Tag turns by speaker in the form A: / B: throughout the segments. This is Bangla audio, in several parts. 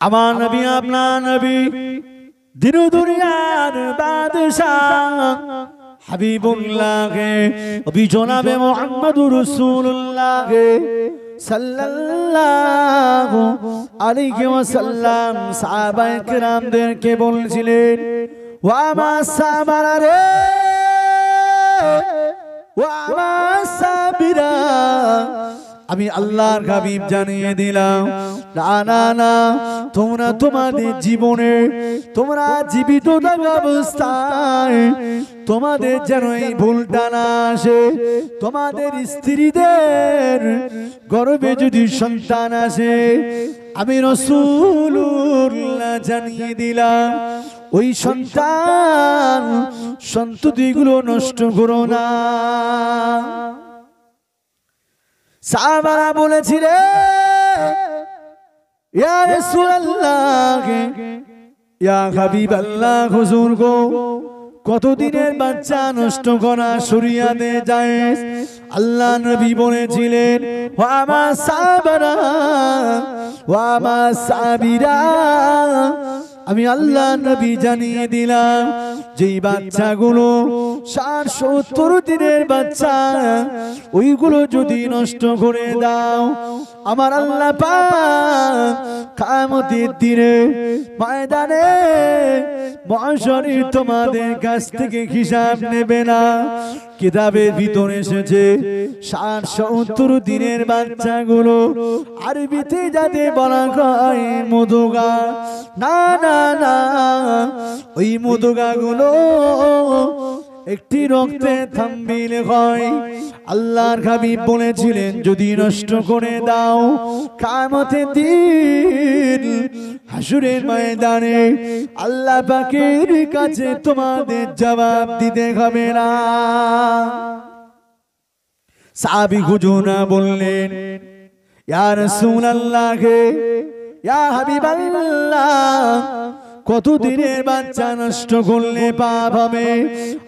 A: আমার নবী আপনার নবী দিন দুনিয়ার বাদশাহ। হাবিবুল্লাহকে অবি জনাবে মোহাম্মদুর রাসূলুল্লাহকে সাল্লাল্লাহু আলাইহি ওয়াসাল্লাম সাহাবায়ে কেরামদেরকে বলছিলেন ওয়া মা সাবারা রে ওয়া মা সাবিরা। আমি আল্লাহর হাবিব জানিয়ে দিলাম না না না তোমরা তোমাদের জীবনে তোমরা জীবিত থাকা অবস্থায় তোমাদের যেন এই ভুলটা না আসে। তোমাদের স্ত্রীদের গর্বে যদি সন্তান আসে আমি রসুল্লাহ জানিয়ে দিলাম ওই সন্তান সন্ততিগুলো নষ্ট করো না। সাহাবারা বলেছিলে ইয়া রাসূলুল্লাহ ইয়া হাবিবাল্লাহ হুজুর গো, কতদিনের বাচ্চা নষ্ট করা শরিয়াতে যায়? আল্লাহ নবী বলেছিলেন ওয়া মা সাবারা ওয়া মা সাবিরা আমি আল্লাহ নবী জানিয়ে দিলাম, যেই বাচ্চাগুলো ষাট সত্তর দিনের বাচ্চা, ওইগুলো যদি নষ্ট করে দাও, আমার আল্লাহ কামতের দিনে ময়দানে মহাশরী তোমাদের কাছ থেকে হিসাব নেবে না। কিতাবের ভিতরে এসেছে ষাট সত্তর দিনের বাচ্চাগুলো আরবিতে যাতে বলা হয় মধুগা। না না না, ওই মধুগা গুলো একটি রক্তে থাম্বিল হয়। আল্লাহর হাবিব বলেছিলেন, যদি নষ্ট করে দাও কামতে দিন হাসুরের ময়দানে আল্লাহ পাকের কাছে তোমাদের জবাব দিতে হবে না। সাবি হুজুনা বললেন, ইয়া রাসূলুল্লাহ ইয়া হাবিবাল্লাহ কত দিনের বাচ্চা নষ্ট করলে পাপ হবে?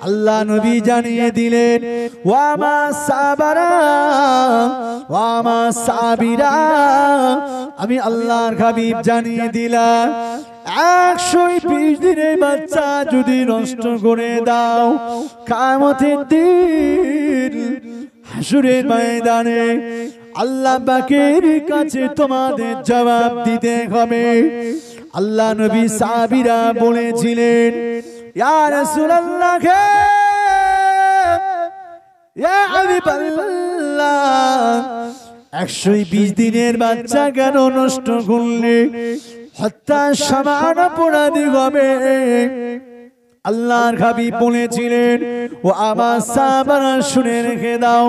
A: আল্লাহ নবী জানিয়ে দিলেন, ওয়ামা সাবারা, ওয়ামা সাবিরা। আমি আল্লাহর হাবিব জানিয়ে দিলাম একশো বিশ দিনের বাচ্চা যদি নষ্ট করে দাও, কামতের দিন হাসুরের ময়দানে আল্লাহ বাকের কাছে তোমাদের জবাব দিতে হবে। আল্লাহ নবী সাবিরা বলেছিলেন একশো বিশ দিনের বাচ্চা কেন নষ্ট করলে? হত্যা সমান অপরাধী হবে। আল্লাহর খাবি বলেছিলেন ও আমার সাবারা শুনে রেখে দাও।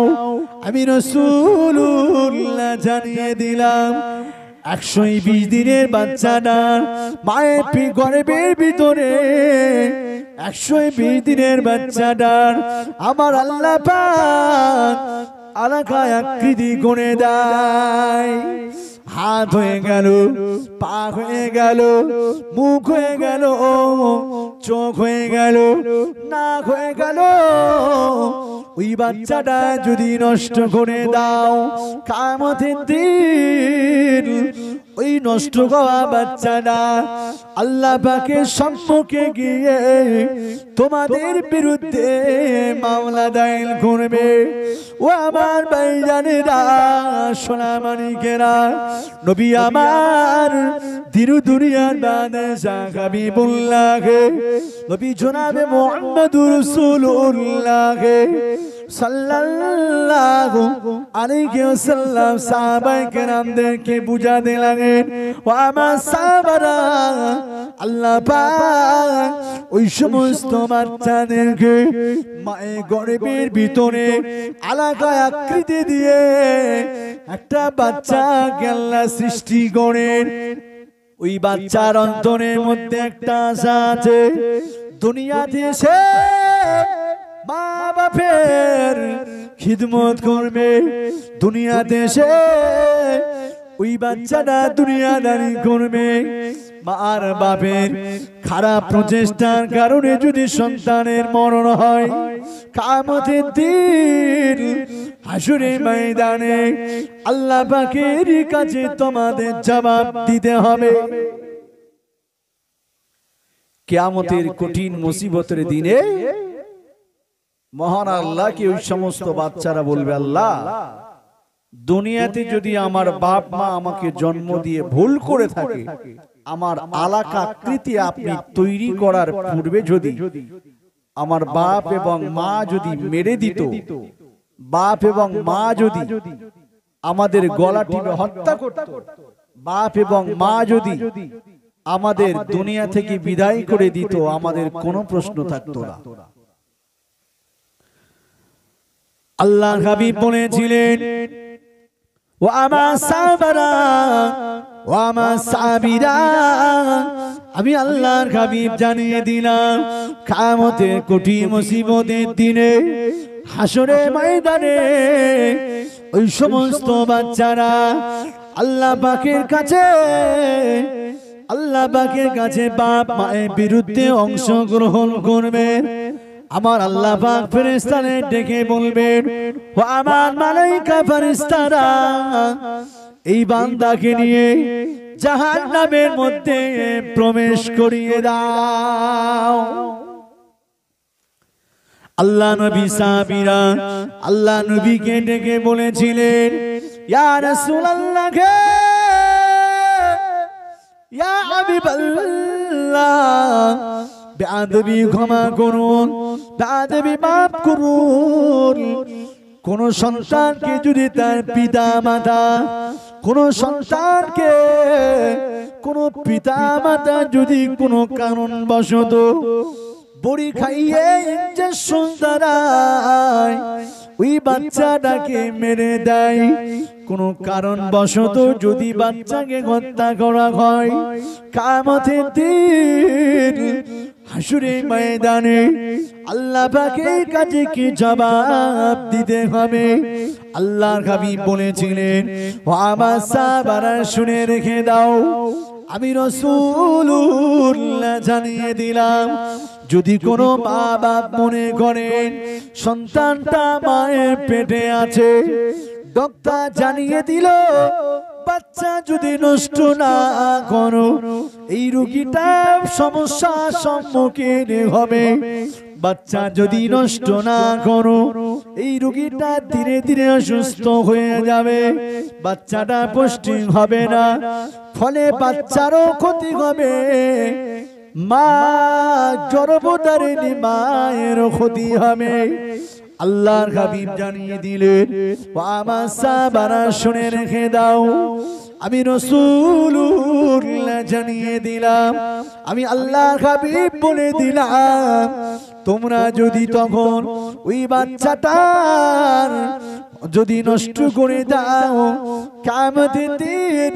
A: আমি রসুল্লাহ জানিয়ে দিলাম একশো বিশ দিনের বাচ্চাটা মায়ের গর্বের ভিতরে। একশোই বিশ দিনের বাচ্চাটার আমার আল্লাহ আলাকায় আকৃতি করে দেয়। হাত হয়ে গেল, পা হয়ে গেল, মুখ হয়ে গেল, চোখ হয়ে গেল, নাক হয়ে গেল ওই বাচ্চাটা যদি নষ্ট করে দাও কামতের দিন ওই নষ্ট করা বাচ্চাটা আল্লাহ পাকে সম্মুখে গিয়ে তোমাদের বিরুদ্ধে মামলা দায়ের করবে। ও আমার ভাইজানেরা, সোনা মানিকেরা, নবী আমার দিরু দুনিয়ার বাদশা হাবিবুল্লাহ নবী জনাবে মুহাম্মদুর রাসূলুল্লাহ সাল্লাল্লাহু আলাইহি ওয়াসাল্লাম সাহাবায়ে আল্লাহ পাক ওই সমস্ত বাচ্চাদেরকে মায়ের গর্ভের ভিতরে আলাকায় আকৃতি দিয়ে একটা বাচ্চা গেল্লা সৃষ্টি করেন। ওই বাচ্চার অন্তরের মধ্যে একটা আশা আছে, দুনিয়াতে এসে মা বাপের খিদমত করবে। দুনিয়াতে এসে ওই বাচ্চাটা দুনিয়াদারি করবে। মার বাপের খারাপ প্রচেষ্টার কারণে যদি সন্তানের মরণ হয়, কামতের দিন হাসুরে ময়দানে আল্লাহ পাকের কাছে তোমাদের জবাব দিতে হবে। কেয়ামতের কঠিন মুসিবতের দিনে মহান আল্লাহ কি ওই সমস্ত বাচ্চারা বলবে আল্লাহ? দুনিয়াতে যদি আমার বাপ মা আমাকে জন্ম দিয়ে ভুল করে থাকে আমার আলাকা আকৃতি আপনি তৈরি করার পূর্বে যদি আমার বাপ এবং মা যদি মেরে দিত বাপ এবং মা যদি আমাদের গলা টিপে হত্যা করত বাপ এবং মা যদি আমাদের দুনিয়া থেকে বিদায় করে দিত আমাদের কোনো প্রশ্ন থাকতো না। আল্লাহ হাবিব বলেছিলেন ও আমার সাহাবারা ও আমার সাহাবীরা আমি আল্লাহর হাবিব জানিয়ে দিলাম, কামতে কোটি মুসিবতের দিনে হাসরে ময়দানে, ওই সমস্ত বাচ্চারা আল্লাহ পাকের কাছে, আল্লাহ পাকের কাছে বাপ মায়ের বিরুদ্ধে অংশগ্রহণ করবেন আমার আল্লাহ পাক ফেরেশতাদের ডেকে বলবেন ও আমার মালাইকা ফেরেশতারা এই বান্দাকে নিয়ে জাহান্নামের মধ্যে প্রবেশ করিয়ে দাও। আল্লাহ নবী সাহাবীরা আল্লাহ নবীকে ডেকে বলেছিলেন ইয়া রাসূলুল্লাহ গে ইয়া হাবিবাল্লাহ বেআদবি ক্ষমা করুন, বেআদবি মাফ করুন। কোন সন্তানকে যদি তার পিতা মাতা, কোন সন্তানকে, কোন পিতা মাতা যদি কোনো কারণ বশত বড়ি খাইয়ে ইঞ্জেকশন দ্বারায় ওই বাচ্চাটাকে মেরে দেয়, কোনো কারণ বশত যদি বাচ্চাকে হত্যা করা হয়, কামতের দিন হাসুরে ময়দানে আল্লাহ পাকের কাছে কি জবাব দিতে হবে? আল্লাহর হাবিব বলেছিলেন ও আমার সাহাবারা শুনে রেখে দাও। আমি রসুল্লাহ জানিয়ে দিলাম যদি কোনো মা বাপ মনে করেন সন্তানটা মায়ের পেটে আছে। ডক্টর জানিয়ে দিল বাচ্চা যদি নষ্ট না করো এই রোগীটা সমস্যার সম্মুখীন হবে। বাচ্চা যদি নষ্ট না করো, এই রোগীটা ধীরে ধীরে অসুস্থ হয়ে যাবে। বাচ্চাটা পুষ্টি হবে না, ফলে বাচ্চারও ক্ষতি হবে। মা গর্ভধারিণী মায়ের ক্ষতি হবে। আল্লাহর হাবিব জানিয়ে দিলেন আমার সাহাবারা শুনে রেখে দাও। আমি রসুল্লাহ জানিয়ে দিলাম। আমি আল্লাহর হাবিব বলে দিলাম, তোমরা যদি তখন ওই বাচ্চাটার যদি নষ্ট করে দাও কামতের দিন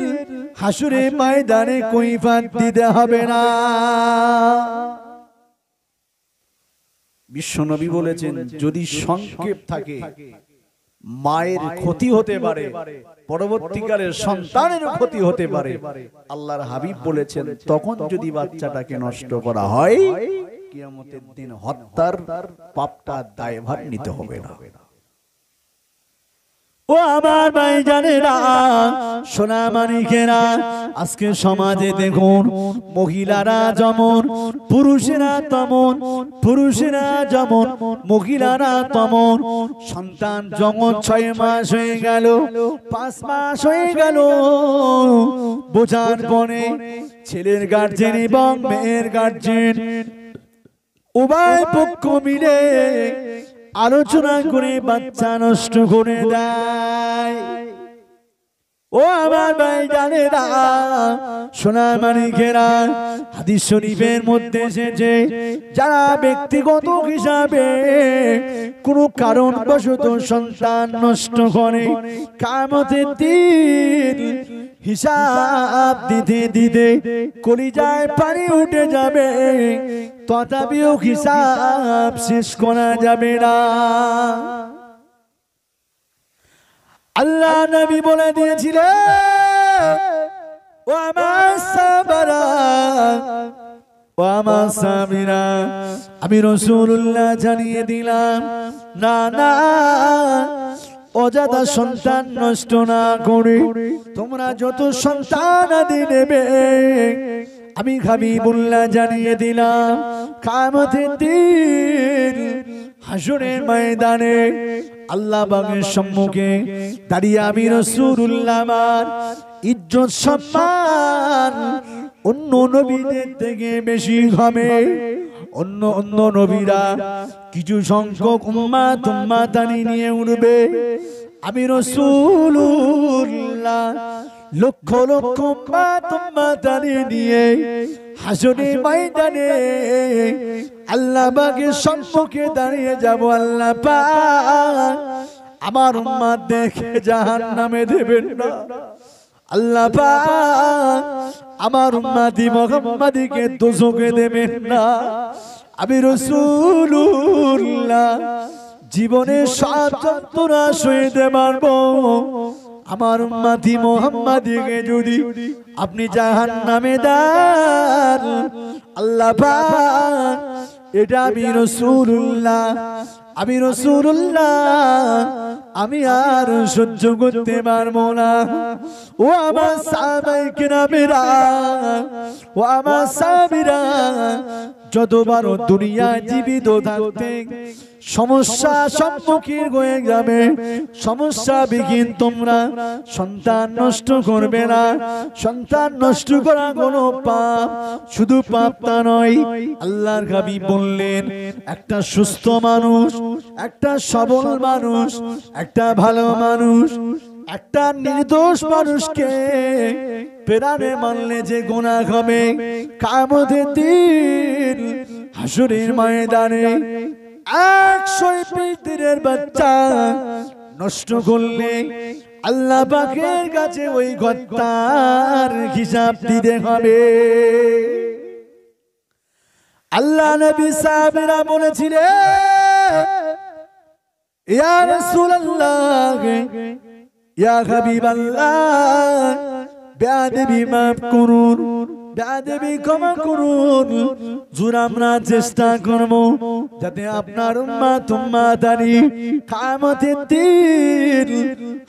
A: হাসুরে ময়দানে কৈফাত দিতে হবে না। বিশ্বনবী বলেছেন, যদি সংক্ষেপ থাকে মায়ের ক্ষতি হতে পারে পরবর্তীকালে সন্তানের ক্ষতি হতে পারে। আল্লাহর হাবিব বলেছেন তখন যদি বাচ্চাটাকে নষ্ট করা হয় কিয়ামতের দিন হত্যার পাপটা দায়ভার নিতে হবে না। ও আমার ভাই জানে না সোনা মানিকেরা আজকে সমাজে দেখুন, মহিলারা যেমন, পুরুষেরা তেমন, পুরুষেরা যেমন, মহিলারা তেমন। সন্তান যখন ছয় মাস হয়ে গেল, পাঁচ মাস হয়ে গেল। বোঝার পরে ছেলের গার্জেন এবং মেয়ের গার্জেন উভয় পক্ষ মিলে আলোচনা করে বাচ্চা নষ্ট করে দেয়। ও আমার ভাই জানে না সোনা মানিকেরা হাদিস শরীফের মধ্যে এসেছে, যারা ব্যক্তিগত হিসাবে কোনো কারণ বশত সন্তান নষ্ট করে, কামতের দিন হিসাব দিতে দিতে কলিজায় পানি উঠে যাবে, তথাপিও হিসাব শেষ করা যাবে না। আল্লাহ নবী বলে দিয়েছিলেন ও আমি রসুল্লাহ জানিয়ে দিলাম, না না অজাদা সন্তান নষ্ট না করে, তোমরা যত সন্তান আদি নেবে। আমি হাবিবুল্লাহ জানিয়ে দিলাম, কামতের দিন হাসুরের ময়দানে আল্লাহ বাগের সম্মুখে দাঁড়িয়ে আমি রসুল্লাহ আমার ইজ্জত সম্মান। অন্য নবীদের থেকে বেশি হবে অন্য অন্য নবীরা কিছু সংখ্যক উম্মা তুম্মা তানি নিয়ে উঠবে আমি রসুল্লাহ লক্ষ লক্ষ মা তানি নিয়ে, হাসনে ময়দানে। আল্লাহ বাগের সম্মুখে দাঁড়িয়ে যাব, আল্লাহ পাক আমার উম্মা দেখে জাহান নামে দেবেন না। আল্লাহ পাক আমার উম্মাদি মোহাম্মদীকে দোজকে দেবেন না। আমি রসুল্লাহ জীবনে সব যন্ত্রণা সইতে পারব আমার উম্মাদি মোহাম্মদীকে যদি আপনি জাহান নামে দেন আল্লাহ এটা আমি রসুল্লাহ আমি রসুল্লাহ আমি আর সহ্য করতে পারব না। ও আমার সাবাই কেরামেরা, ও আমার সাবিরা যতবার দুনিয়া জীবিত থাকতে সমস্যা সম্মুখীন হয়ে যাবে। সমস্যা বিঘিন তোমরা। সন্তান নষ্ট করবে না। সন্তান নষ্ট করা কোনো পাপ। শুধু পাপ তা নয়, আল্লাহর গাবি বললেন, একটা সুস্থ মানুষ, একটা সবল মানুষ, একটা ভালো মানুষ, একটা নির্দোষ মানুষকে প্রাণে মানলে যে গোনা হবে, কামতের দিন, হাসুরের ময়দানে একশো দিনের বাচ্চা নষ্ট করলে আল্লাহ পাকের কাছে ওই গত্তার হিসাব দিতে হবে। আল্লাহ নবী সাহাবীরা বলেছিলেন, ইয়া রাসূলুল্লাহ, ইয়া হাবিবাল্লাহ বেয়াদবি মাফ করুন বেয়াদবি ক্ষমা করুন। জোর আমরা চেষ্টা করব যাতে আপনার উম্মা তুম্মা দানি কামতের দিন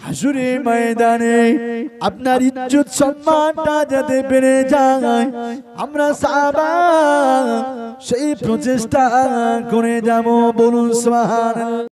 A: হাসুরে ময়দানে আপনার ইজ্জত সম্মানটা যাতে বেড়ে যায়। আমরা সাবা সেই প্রচেষ্টা করে যাব। বলুন সুবহানাল্লাহ।